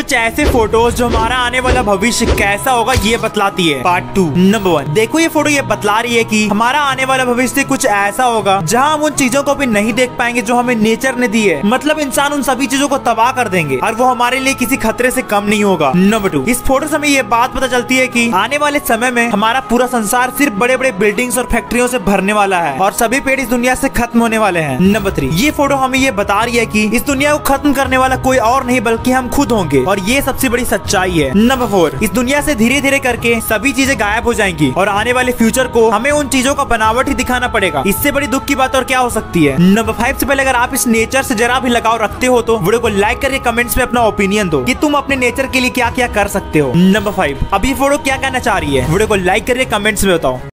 कुछ ऐसे फ़ोटोज़ जो हमारा आने वाला भविष्य कैसा होगा, ये बतलाती है। पार्ट टू नंबर वन देखो ये फ़ोटो ये बतला रही है कि हमारा आने वाला भविष्य कुछ ऐसा होगा, जहाँ हम उन चीज़ों को भी नहीं देख पाएँगे जो हमें नेचर ने दी है। मतलब इंसान उन सभी चीज़ों को तबाह कर देंगे, और वो हमारे लिए किसी खतरे से कम नहीं होगा। नंबर टू इस फ़ोटो से हमें ये बात पता चलती है कि आने वाले समय में हमारा पूरा संसार सिर्फ़ बड़े बड़े बिल्डिंग्स और फैक्ट्रियों से भरने वाला है, और सभी पेड़ इस दुनिया से खत्म होने वाले हैं। नंबर थ्री ये फ़ोटो हमें ये बता रही है कि इस दुनिया को खत्म करने वाला कोई और नहीं, बल्कि हम खुद होंगे। और ये सबसे बड़ी सच्चाई है। नंबर फोर इस दुनिया से धीरे धीरे करके सभी चीज़ें गायब हो जाएँगी और आने वाले फ्यूचर को हमें उन चीज़ों का बनावट ही दिखाना पड़ेगा। इससे बड़ी दुख की बात और क्या हो सकती है? नंबर फाइव से पहले अगर आप इस नेचर से जरा भी लगाव रखते हो तो वीडियो को लाइक करके कमेंट्स में अपना ओपिनियन दो कि तुम अपने नेचर के लिए क्या क्या कर सकते हो। नंबर फाइव अभी फ़ोटो क्या कहना चाह रही है? वीडियो को लाइक करके कमेंट्स में बताओ।